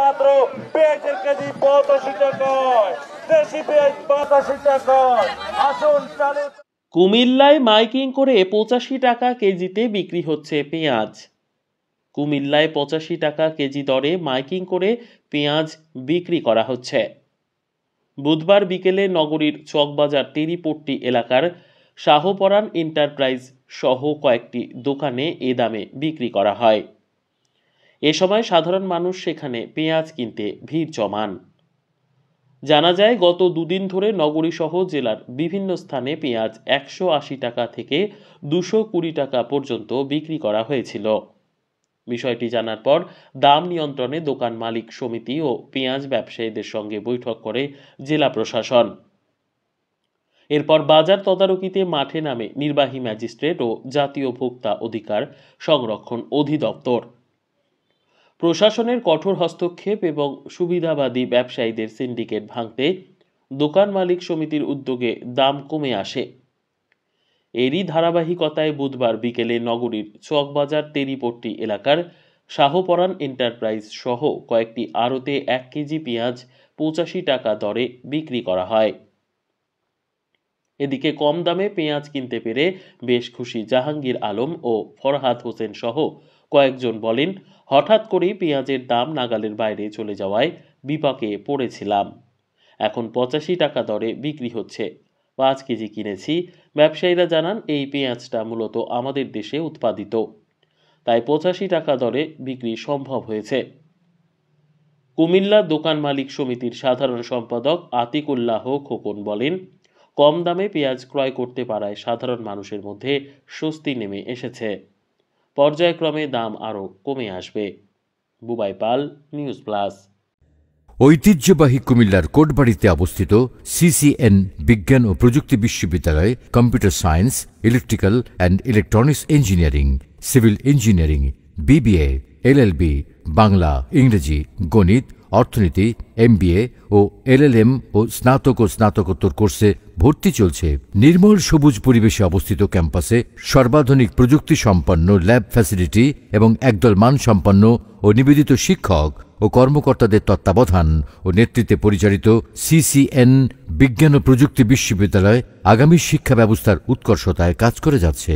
মাত্র কেজি পঁচাশি টাকায় দেশি পেঁয়াজ পঁচাশি টাকায় আসুন, চালু। কুমিল্লায় মাইকিং করে পঁচাশি টাকা কেজিতে বিক্রি হচ্ছে পেঁয়াজ। কুমিল্লায় পঁচাশি টাকা কেজি দরে মাইকিং করে পেঁয়াজ বিক্রি করা হচ্ছে। বুধবার বিকেলে নগরীর চকবাজার তেরিপট্টি এলাকার শাহপরান এন্টারপ্রাইজ সহ কয়েকটি দোকানে এ দামে বিক্রি করা হয়। এ সময় সাধারণ মানুষ সেখানে পেঁয়াজ কিনতে ভিড় জমান। জানা যায়, গত দুদিন ধরে নগরী সহ জেলার বিভিন্ন স্থানে পেঁয়াজ একশো আশি টাকা থেকে দুশো কুড়ি টাকা পর্যন্ত বিক্রি করা হয়েছিল। বিষয়টি জানার পর দাম নিয়ন্ত্রণে দোকান মালিক সমিতি ও পেঁয়াজ ব্যবসায়ীদের সঙ্গে বৈঠক করে জেলা প্রশাসন। এরপর বাজার তদারকিতে মাঠে নামে নির্বাহী ম্যাজিস্ট্রেট ও জাতীয় ভোক্তা অধিকার সংরক্ষণ অধিদপ্তর। প্রশাসনের কঠোর হস্তক্ষেপ এবং সুবিধাবাদী ব্যবসায়ীদের সিন্ডিকেট ভাঙতে দোকান মালিক সমিতির উদ্যোগে দাম কমে আসে। এরই ধারাবাহিকতায় বুধবার বিকেলে নগরীর চকবাজার তেরিপট্টি এলাকার শাহপরান এন্টারপ্রাইজ সহ কয়েকটি আড়তে এক কেজি পেঁয়াজ পঁচাশি টাকা দরে বিক্রি করা হয়। এদিকে কম দামে পেঁয়াজ কিনতে পেরে বেশ খুশি জাহাঙ্গীর আলম ও ফরহাদ হোসেন সহ কয়েকজন বলেন, হঠাৎ করেই পেঁয়াজের দাম নাগালের বাইরে চলে যাওয়ায় বিপাকে পড়েছিলাম। এখন পঁচাশি টাকা দরে বিক্রি হচ্ছে। পাঁচ কেজি কিনেছি। ব্যবসায়ীরা জানান, এই পেঁয়াজটা মূলত আমাদের দেশে উৎপাদিত। তাই পঁচাশি টাকা দরে বিক্রি সম্ভব হয়েছে। কুমিল্লা দোকান মালিক সমিতির সাধারণ সম্পাদক আতিকুল্লাহ খোকন বলেন, কম দামে পেঁয়াজ ক্রয় করতে পারায় সাধারণ মানুষের মধ্যে স্বস্তি নেমে এসেছে। পর্যায়ক্রমে দাম আরও কমে আসবে। Bubai Pal, news plus. ঐতিহ্যবাহী কুমিল্লার কোটবাড়িতে অবস্থিত সিসিএন বিজ্ঞান ও প্রযুক্তি বিশ্ববিদ্যালয় computer science, electrical and electronics engineering, civil engineering, BBA, LLB, Bangla, ইংরেজি, গণিত অর্থনীতি, এমবিএ ও এলএলএম ও স্নাতক ও স্নাতকোত্তর কোর্সে ভর্তি চলছে। নির্মল সবুজ পরিবেশে অবস্থিত ক্যাম্পাসে সর্বাধুনিক প্রযুক্তি সম্পন্ন ল্যাব ফ্যাসিলিটি এবং একদল মানসম্পন্ন ও নিবেদিত শিক্ষক ও কর্মকর্তাদের তত্ত্বাবধান ও নেতৃত্বে পরিচালিত সিসিএন বিজ্ঞান ও প্রযুক্তি বিশ্ববিদ্যালয় আগামী শিক্ষা ব্যবস্থার উৎকর্ষতায় কাজ করে যাচ্ছে।